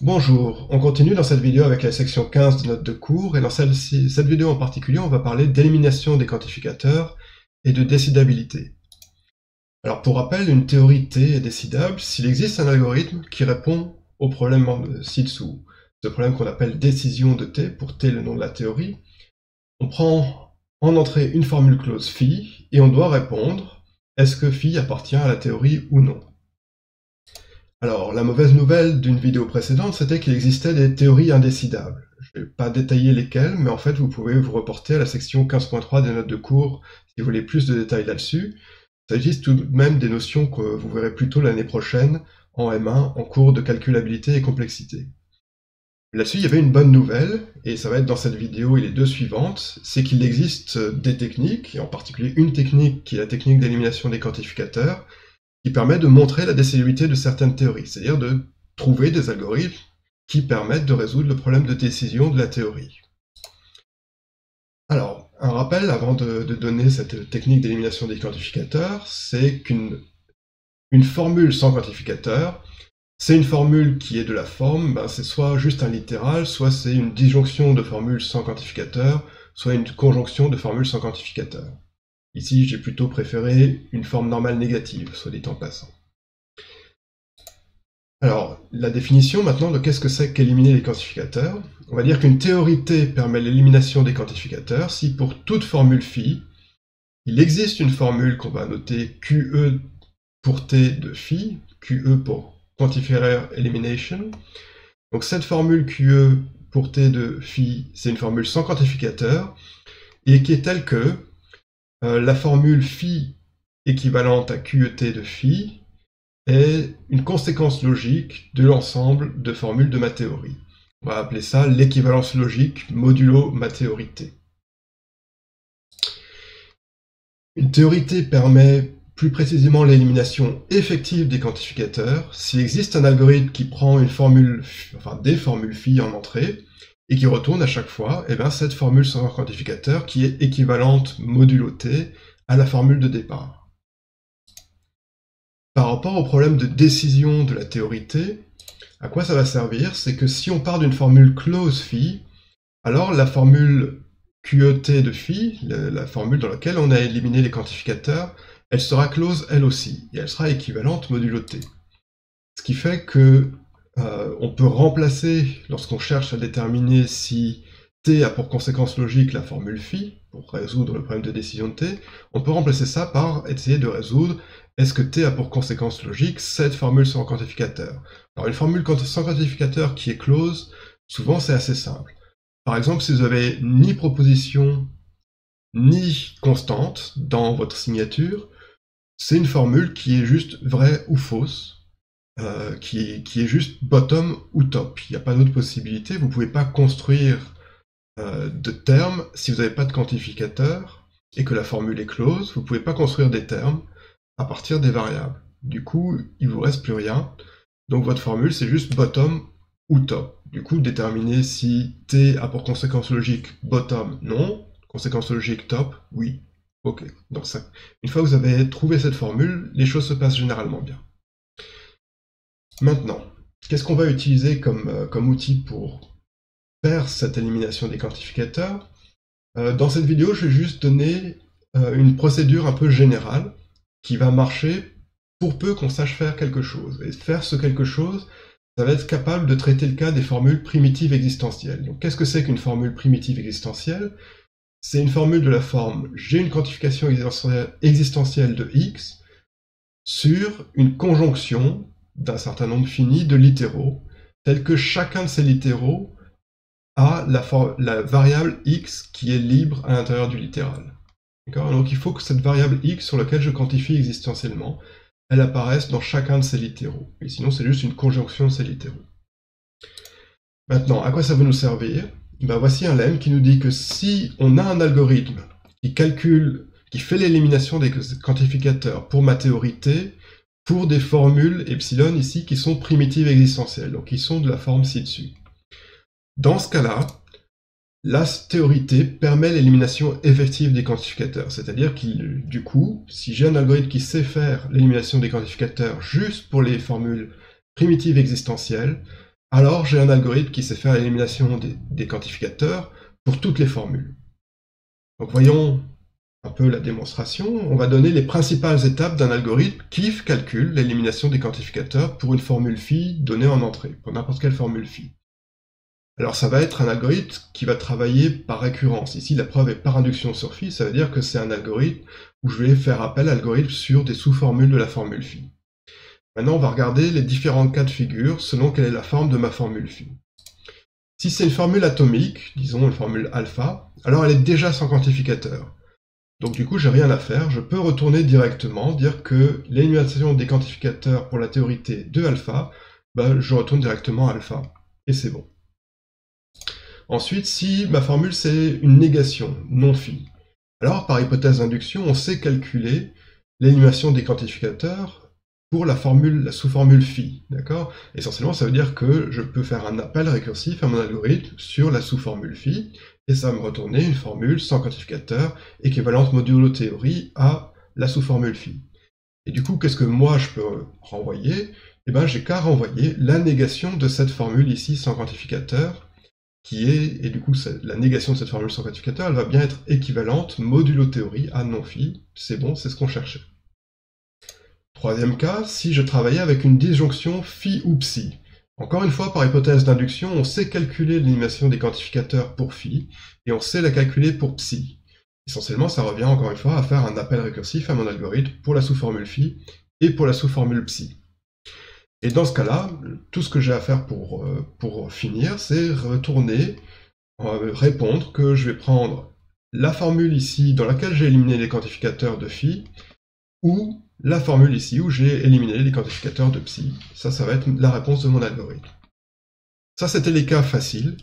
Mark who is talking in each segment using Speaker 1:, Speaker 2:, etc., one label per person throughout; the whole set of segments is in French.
Speaker 1: Bonjour, on continue dans cette vidéo avec la section 15 de notes de cours et dans cette vidéo en particulier on va parler d'élimination des quantificateurs et de décidabilité. Alors pour rappel, une théorie T est décidable s'il existe un algorithme qui répond au problème ci-dessous, ce problème qu'on appelle décision de T, pour T le nom de la théorie. On prend en entrée une formule close phi et on doit répondre est-ce que phi appartient à la théorie ou non alors, la mauvaise nouvelle d'une vidéo précédente, c'était qu'il existait des théories indécidables. Je ne vais pas détailler lesquelles, mais en fait, vous pouvez vous reporter à la section 15.3 des notes de cours si vous voulez plus de détails là-dessus. Ça existe tout de même des notions que vous verrez plutôt l'année prochaine en M1 en cours de calculabilité et complexité. Là-dessus, il y avait une bonne nouvelle, et ça va être dans cette vidéo et les deux suivantes, c'est qu'il existe des techniques, et en particulier une technique qui est la technique d'élimination des quantificateurs, qui permet de montrer la décidabilité de certaines théories, c'est-à-dire de trouver des algorithmes qui permettent de résoudre le problème de décision de la théorie. Alors, un rappel avant de, donner cette technique d'élimination des quantificateurs, c'est qu'une une formule sans quantificateur, c'est une formule qui est de la forme, ben c'est soit juste un littéral, soit c'est une disjonction de formules sans quantificateur, soit une conjonction de formules sans quantificateur. Ici, j'ai plutôt préféré une forme normale négative, soit dit en passant. Alors, la définition maintenant de qu'est-ce que c'est qu'éliminer les quantificateurs. On va dire qu'une théorie T permet l'élimination des quantificateurs si pour toute formule phi, il existe une formule qu'on va noter QE pour T de phi, QE pour Quantifier Elimination. Donc cette formule QE pour T de phi, c'est une formule sans quantificateur, et qui est telle que euh, la formule phi équivalente à QET de phi est une conséquence logique de l'ensemble de formules de ma théorie. On va appeler ça l'équivalence logique modulo ma théorie. Une théorie permet plus précisément l'élimination effective des quantificateurs s'il existe un algorithme qui prend une formule, enfin des formules phi en entrée, et qui retourne à chaque fois eh bien, cette formule sans quantificateur qui est équivalente modulo t à la formule de départ. Par rapport au problème de décision de la théorie T, à quoi ça va servir? C'est que si on part d'une formule close phi, alors la formule QET de phi, la formule dans laquelle on a éliminé les quantificateurs, elle sera close elle aussi, et elle sera équivalente modulo t. Ce qui fait que euh, on peut remplacer, lorsqu'on cherche à déterminer si t a pour conséquence logique la formule phi, pour résoudre le problème de décision de t, on peut remplacer ça par essayer de résoudre est-ce que t a pour conséquence logique cette formule sans quantificateur? Alors une formule sans quantificateur qui est close, souvent c'est assez simple. Par exemple, si vous avez ni proposition ni constante dans votre signature, c'est une formule qui est juste vraie ou fausse, euh, qui, est, juste bottom ou top. Il n'y a pas d'autre possibilité. Vous ne pouvez pas construire euh, de termes si vous n'avez pas de quantificateur et que la formule est close. Vous ne pouvez pas construire des termes à partir des variables. Du coup, il ne vous reste plus rien. Donc votre formule, c'est juste bottom ou top. Du coup, déterminer si t a pour conséquence logique bottom, non. Conséquence logique top, oui. Ok. Donc ça, une fois que vous avez trouvé cette formule, les choses se passent généralement bien. Maintenant, qu'est-ce qu'on va utiliser comme, euh, comme, outil pour faire cette élimination des quantificateurs? Euh, Dans cette vidéo, je vais juste donner euh, une procédure un peu générale qui va marcher pour peu qu'on sache faire quelque chose. Et faire ce quelque chose, ça va être capable de traiter le cas des formules primitives existentielles. Donc qu'est-ce que c'est qu'une formule primitive existentielle? C'est une formule de la forme j'ai une quantification existentielle de x sur une conjonction d'un certain nombre fini de littéraux, tels que chacun de ces littéraux a la, variable x qui est libre à l'intérieur du littéral. Donc il faut que cette variable x sur laquelle je quantifie existentiellement, elle apparaisse dans chacun de ces littéraux. Et sinon, c'est juste une conjonction de ces littéraux. Maintenant, à quoi ça va nous servir? Ben, Voici un lemme qui nous dit que si on a un algorithme qui calcule, qui fait l'élimination des quantificateurs pour ma théorie pour des formules epsilon ici qui sont primitives existentielles, donc qui sont de la forme ci-dessus. Dans ce cas-là, la théorie T permet l'élimination effective des quantificateurs, c'est-à-dire qu'il, du coup, si j'ai un algorithme qui sait faire l'élimination des quantificateurs juste pour les formules primitives existentielles, alors j'ai un algorithme qui sait faire l'élimination des, quantificateurs pour toutes les formules. Donc voyons un peu la démonstration. On va donner les principales étapes d'un algorithme qui calcule l'élimination des quantificateurs pour une formule phi donnée en entrée, pour n'importe quelle formule phi. Alors ça va être un algorithme qui va travailler par récurrence. Ici, la preuve est par induction sur phi, ça veut dire que c'est un algorithme où je vais faire appel à l'algorithme sur des sous-formules de la formule phi. Maintenant, on va regarder les différents cas de figure selon quelle est la forme de ma formule phi. Si c'est une formule atomique, disons une formule alpha, alors elle est déjà sans quantificateur. Donc du coup, j'ai rien à faire, je peux retourner directement, dire que l'élimination des quantificateurs pour la théorie T de alpha, bah, je retourne directement à alpha, et c'est bon. Ensuite, si ma formule c'est une négation, non phi, alors par hypothèse d'induction, on sait calculer l'élimination des quantificateurs pour la formule, la sous-formule phi, d'accord? Essentiellement, ça veut dire que je peux faire un appel récursif à mon algorithme sur la sous-formule phi, et ça va me retourner une formule sans quantificateur équivalente modulo théorie à la sous-formule phi. Et du coup, qu'est-ce que moi je peux renvoyer? Eh bien, j'ai qu'à renvoyer la négation de cette formule ici sans quantificateur qui est, et du coup la négation de cette formule sans quantificateur, elle va bien être équivalente modulo théorie à non phi, c'est bon, c'est ce qu'on cherchait. Troisième cas, si je travaillais avec une disjonction phi ou psi. Encore une fois, par hypothèse d'induction, on sait calculer l'élimination des quantificateurs pour phi, et on sait la calculer pour psi. Essentiellement, ça revient encore une fois à faire un appel récursif à mon algorithme pour la sous-formule phi et pour la sous-formule psi. Et dans ce cas-là, tout ce que j'ai à faire pour, euh, pour finir, c'est retourner, euh, répondre que je vais prendre la formule ici dans laquelle j'ai éliminé les quantificateurs de phi, ou la formule ici où j'ai éliminé les quantificateurs de psi. Ça, ça va être la réponse de mon algorithme. Ça, c'était les cas faciles.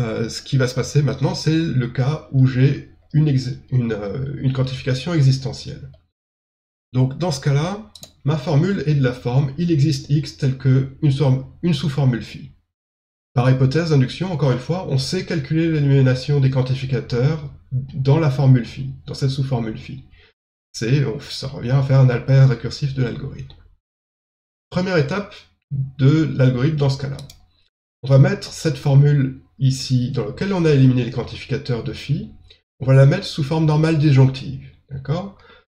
Speaker 1: Euh, ce qui va se passer maintenant, c'est le cas où j'ai une, une, une quantification existentielle. Donc dans ce cas-là, ma formule est de la forme il existe x telle que une, sous-formule phi. Par hypothèse d'induction, encore une fois, on sait calculer l'élimination des quantificateurs dans la formule phi, dans cette sous-formule phi. Ça revient à faire un alpère récursif de l'algorithme. Première étape de l'algorithme dans ce cas-là. On va mettre cette formule ici, dans laquelle on a éliminé les quantificateurs de phi, on va la mettre sous forme normale disjonctive.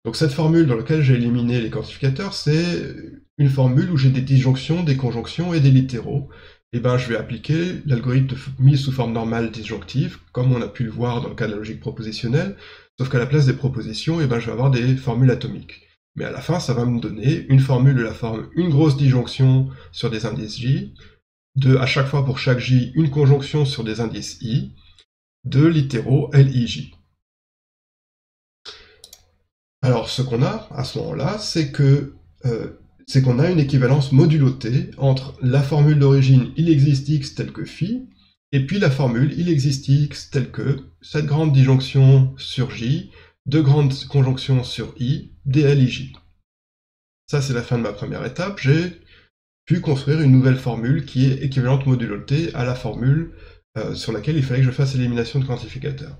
Speaker 1: Donc cette formule dans laquelle j'ai éliminé les quantificateurs, c'est une formule où j'ai des disjonctions, des conjonctions et des littéraux. Et eh ben, je vais appliquer l'algorithme de mise sous forme normale disjonctive, comme on a pu le voir dans le cas de la logique propositionnelle, sauf qu'à la place des propositions, eh ben, je vais avoir des formules atomiques. Mais à la fin, ça va me donner une formule de la forme une grosse disjonction sur des indices J, de à chaque fois pour chaque J, une conjonction sur des indices I, de littéraux LIJ. Alors, ce qu'on a à ce moment-là, c'est que euh, c'est qu'on a une équivalence modulo t entre la formule d'origine il existe x telle que phi, et puis la formule il existe x telle que cette grande disjonction sur j, deux grandes conjonctions sur i, dlij. Ça, c'est la fin de ma première étape. J'ai pu construire une nouvelle formule qui est équivalente modulo t à la formule euh, sur laquelle il fallait que je fasse l'élimination de quantificateurs.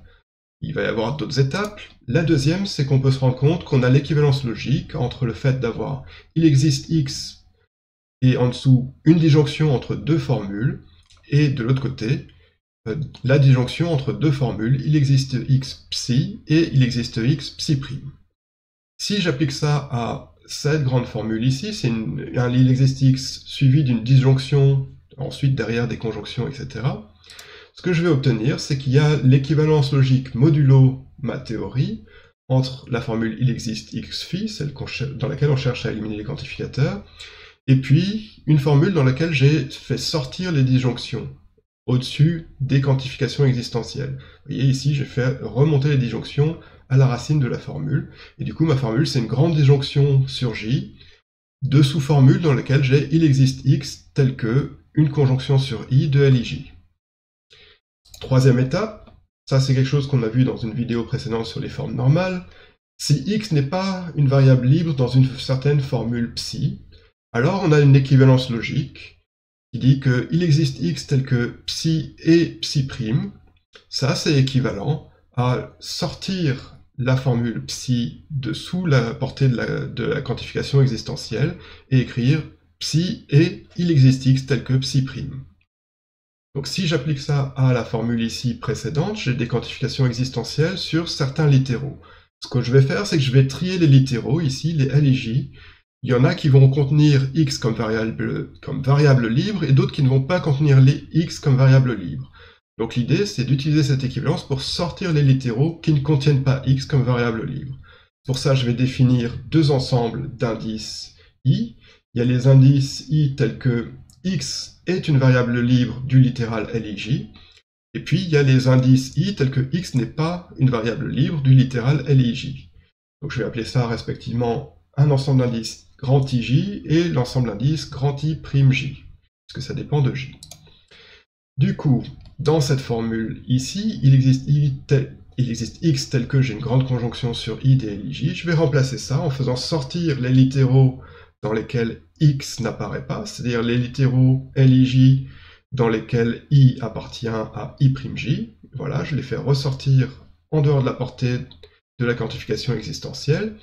Speaker 1: Il va y avoir d'autres étapes. La deuxième, c'est qu'on peut se rendre compte qu'on a l'équivalence logique entre le fait d'avoir il existe x et en dessous une disjonction entre deux formules, et de l'autre côté, euh, la disjonction entre deux formules, il existe x psi et il existe x psi prime. Si j'applique ça à cette grande formule ici, c'est un il existe x suivi d'une disjonction, ensuite derrière des conjonctions, etc ce que je vais obtenir, c'est qu'il y a l'équivalence logique modulo ma théorie entre la formule il existe x phi, celle dans laquelle on cherche à éliminer les quantificateurs, et puis une formule dans laquelle j'ai fait sortir les disjonctions au-dessus des quantifications existentielles. Vous voyez ici, j'ai fait remonter les disjonctions à la racine de la formule, et du coup ma formule c'est une grande disjonction sur J, de sous-formules dans lesquelles j'ai il existe x tel que une conjonction sur i de LIJ. Troisième étape, ça c'est quelque chose qu'on a vu dans une vidéo précédente sur les formes normales, si x n'est pas une variable libre dans une certaine formule psi, alors on a une équivalence logique qui dit qu'il existe x tel que psi et psi ça c'est équivalent à sortir la formule psi de sous la portée de la, de la quantification existentielle et écrire psi et il existe x tel que psi prime. Donc si j'applique ça à la formule ici précédente, j'ai des quantifications existentielles sur certains littéraux. Ce que je vais faire, c'est que je vais trier les littéraux, ici, les L et J. Il y en a qui vont contenir x comme variable, libre et d'autres qui ne vont pas contenir les x comme variable libre. Donc l'idée, c'est d'utiliser cette équivalence pour sortir les littéraux qui ne contiennent pas x comme variable libre. Pour ça, je vais définir deux ensembles d'indices i. Il y a les indices i tels que x est une variable libre du littéral LIJ, et puis il y a les indices i tels que x n'est pas une variable libre du littéral LIJ. Donc je vais appeler ça respectivement un ensemble d'indices grand IJ et l'ensemble d'indices grand I''J, parce que ça dépend de J. Du coup, dans cette formule ici, il existe, x tel que j'ai une grande conjonction sur i LIJ. Je vais remplacer ça en faisant sortir les littéraux dans lesquels x n'apparaît pas, c'est-à-dire les littéraux LIJ dans lesquels i appartient à i'J. Voilà, je les fais ressortir en dehors de la portée de la quantification existentielle.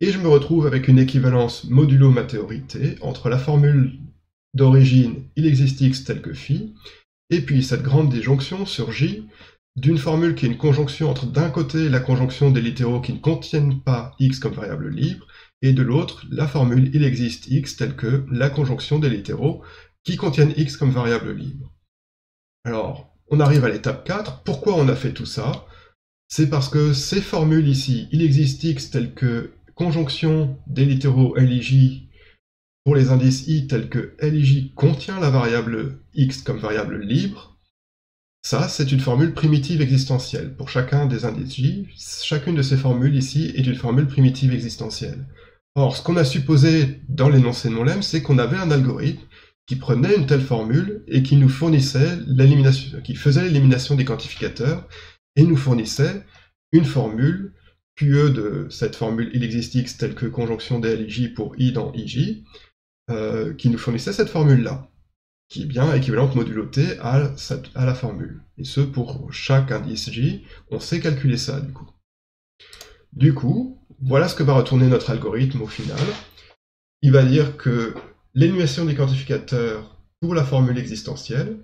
Speaker 1: Et je me retrouve avec une équivalence modulo matérialité entre la formule d'origine il existe x tel que phi, et puis cette grande disjonction sur j d'une formule qui est une conjonction entre d'un côté la conjonction des littéraux qui ne contiennent pas x comme variable libre, et de l'autre la formule il existe x telle que la conjonction des littéraux qui contiennent x comme variable libre. Alors, on arrive à l'étape 4. Pourquoi on a fait tout ça? C'est parce que ces formules ici, il existe x telles que conjonction des littéraux LIJ pour les indices i tels que LIJ contient la variable x comme variable libre, ça, c'est une formule primitive existentielle. Pour chacun des indices j, chacune de ces formules ici est une formule primitive existentielle. Or, ce qu'on a supposé dans l'énoncé de mon c'est qu'on avait un algorithme qui prenait une telle formule et qui nous fournissait l'élimination, qui faisait l'élimination des quantificateurs et nous fournissait une formule De cette formule il existe x telle que conjonction des LIJ pour i dans ij, euh, qui nous fournissait cette formule-là, qui est bien équivalente modulo t à, à la formule. Et ce, pour chaque indice j, on sait calculer ça, du coup. Du coup, voilà ce que va retourner notre algorithme au final. Il va dire que l'élimination des quantificateurs pour la formule existentielle,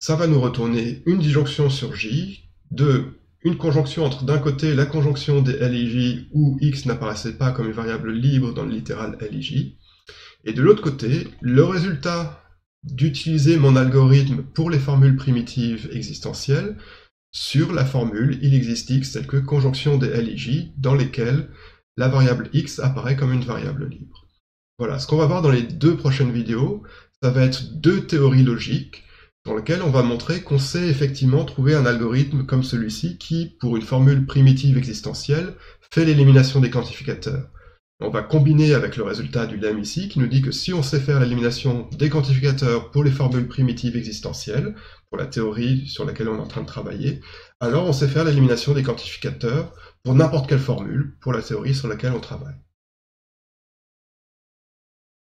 Speaker 1: ça va nous retourner une disjonction sur J, de une conjonction entre d'un côté la conjonction des LIJ où X n'apparaissait pas comme une variable libre dans le littéral LIJ, et de l'autre côté, le résultat d'utiliser mon algorithme pour les formules primitives existentielles sur la formule il existe X telle que conjonction des LIJ dans lesquelles la variable X apparaît comme une variable libre. Voilà, ce qu'on va voir dans les deux prochaines vidéos, ça va être deux théories logiques dans lesquelles on va montrer qu'on sait effectivement trouver un algorithme comme celui-ci qui, pour une formule primitive existentielle, fait l'élimination des quantificateurs. On va combiner avec le résultat du lemme ici, qui nous dit que si on sait faire l'élimination des quantificateurs pour les formules primitives existentielles, pour la théorie sur laquelle on est en train de travailler, alors on sait faire l'élimination des quantificateurs pour n'importe quelle formule, pour la théorie sur laquelle on travaille.